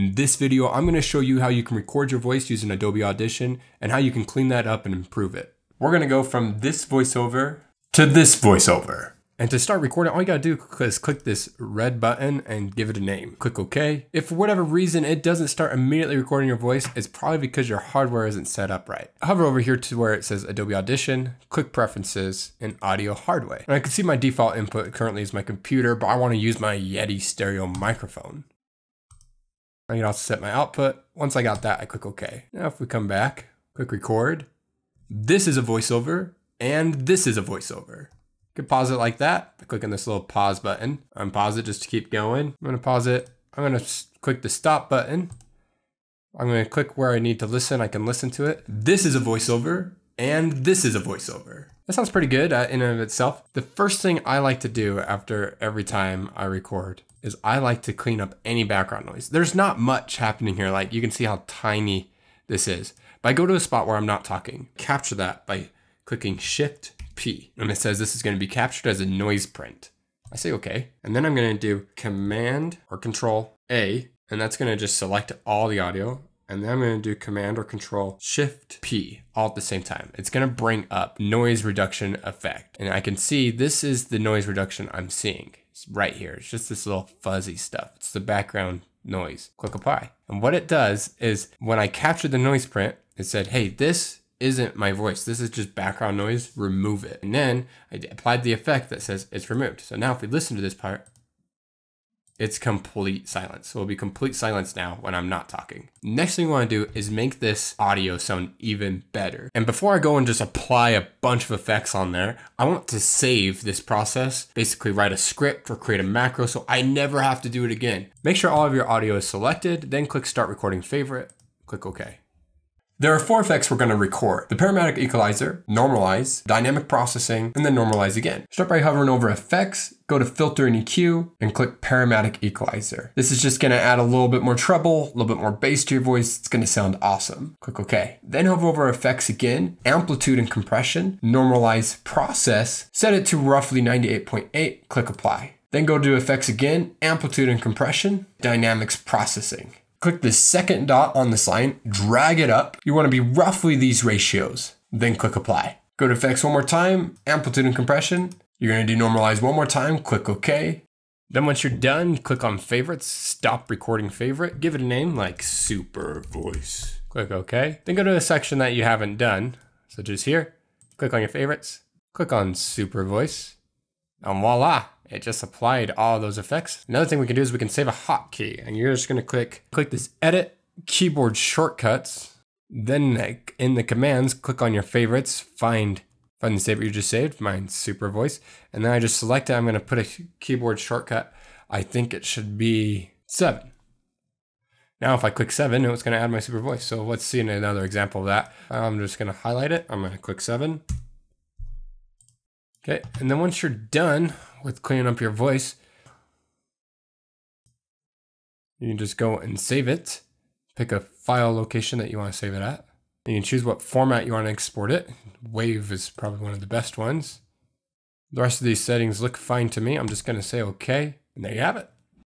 In this video, I'm gonna show you how you can record your voice using Adobe Audition and how you can clean that up and improve it. We're gonna go from this voiceover to this voiceover. And to start recording, all you gotta do is click this red button and give it a name. Click OK. If for whatever reason it doesn't start immediately recording your voice, it's probably because your hardware isn't set up right. Hover over here to where it says Adobe Audition, click Preferences, and Audio Hardware. And I can see my default input currently is my computer, but I wanna use my Yeti stereo microphone. I can also set my output. Once I got that, I click OK. Now if we come back, click Record, this is a voiceover, and this is a voiceover. You can pause it like that by clicking this little pause button. Unpause it just to keep going. I'm gonna pause it. I'm gonna click the stop button. I'm gonna click where I need to listen. I can listen to it. This is a voiceover and this is a voiceover. That sounds pretty good uh, in and of itself. The first thing I like to do after every time I record is I like to clean up any background noise. There's not much happening here. Like you can see how tiny this is. But I go to a spot where I'm not talking, capture that by clicking Shift P. And it says this is going to be captured as a noise print. I say okay. And then I'm going to do Command or Control A, and that's going to just select all the audio. And then I'm going to do Command or Control Shift P all at the same time. It's going to bring up noise reduction effect. And I can see this is the noise reduction I'm seeing. It's right here. It's just this little fuzzy stuff. It's the background noise. Click apply. And what it does is when I capture the noise print, it said, hey, this isn't my voice. This is just background noise. Remove it. And then I applied the effect that says it's removed. So now if we listen to this part, it's complete silence. So it'll be complete silence now when I'm not talking. Next thing we want to do is make this audio sound even better. And before I go and just apply a bunch of effects on there, I want to save this process, basically write a script or create a macro so I never have to do it again. Make sure all of your audio is selected, then click start recording favorite, click OK. There are four effects we're going to record. The parametric equalizer, normalize, dynamic processing, and then normalize again. Start by hovering over effects, go to filter and EQ, and click parametric equalizer. This is just going to add a little bit more treble, a little bit more bass to your voice. It's going to sound awesome. Click OK. Then hover over effects again, amplitude and compression, normalize process, set it to roughly 98.8, click apply. Then go to effects again, amplitude and compression, dynamics processing. Click the second dot on this line, drag it up. You want to be roughly these ratios, then click apply. Go to effects one more time, amplitude and compression. You're going to do normalize one more time, click OK. Then once you're done, click on favorites, stop recording favorite, give it a name like super voice. Click OK. Then go to a section that you haven't done, such as here. Click on your favorites, click on super voice, and voila, it just applied all those effects. Another thing we can do is we can save a hotkey and you're just gonna click, click this edit keyboard shortcuts. Then in the commands, click on your favorites, find find the favorite you just saved, mine super voice. And then I just select it, I'm gonna put a keyboard shortcut. I think it should be seven. Now if I click seven, it's gonna add my super voice. So let's see another example of that. I'm just gonna highlight it. I'm gonna click seven. Okay, and then once you're done with cleaning up your voice, you can just go and save it. Pick a file location that you want to save it at. You can choose what format you want to export it. Wave is probably one of the best ones. The rest of these settings look fine to me. I'm just going to say OK, and there you have it.